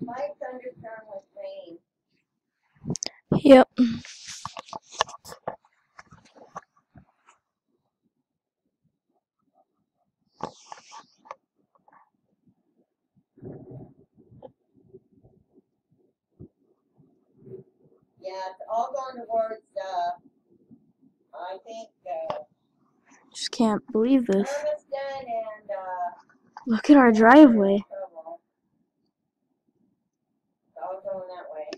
Light thunderstorm with rain. Yep. Yeah, it's all going towards, uh, I think, uh, Just can't believe this. Uh, Look at our driveway. Trouble. It's all going that way.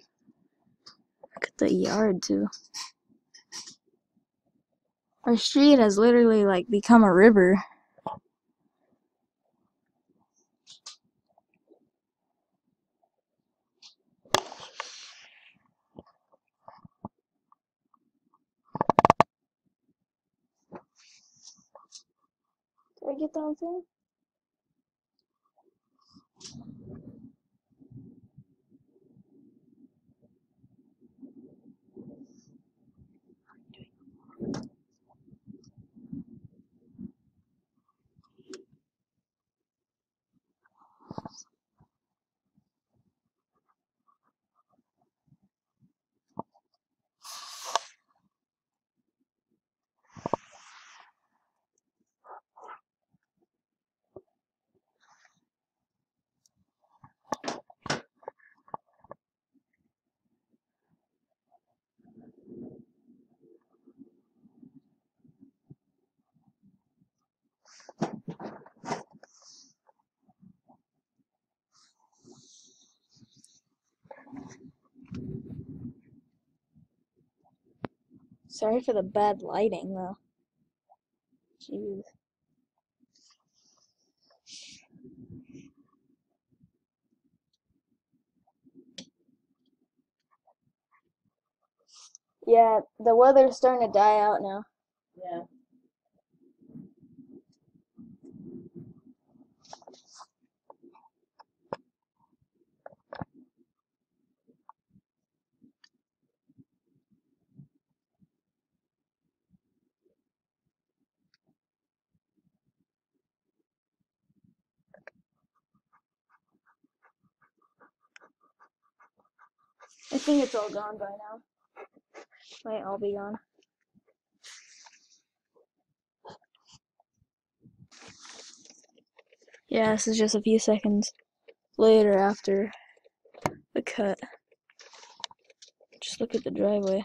Look at the yard too. Our street has literally like become a river. Did I get that thing? Sorry for the bad lighting though. Jeez. Yeah, the weather's starting to die out now. Yeah. I think it's all gone by now. Might all be gone. Yeah, this is just a few seconds later after the cut. Just look at the driveway.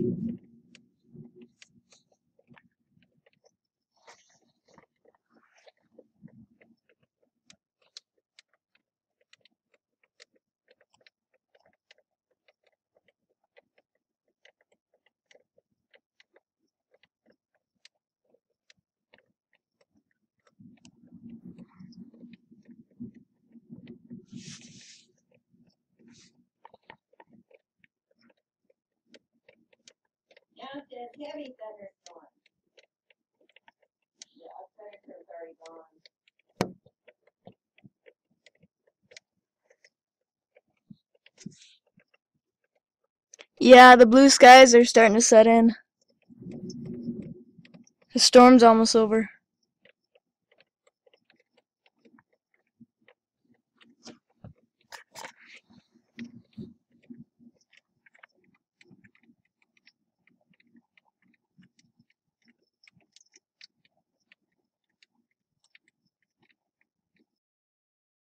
Now heavy already gone. Yeah, the blue skies are starting to set in. The storm's almost over.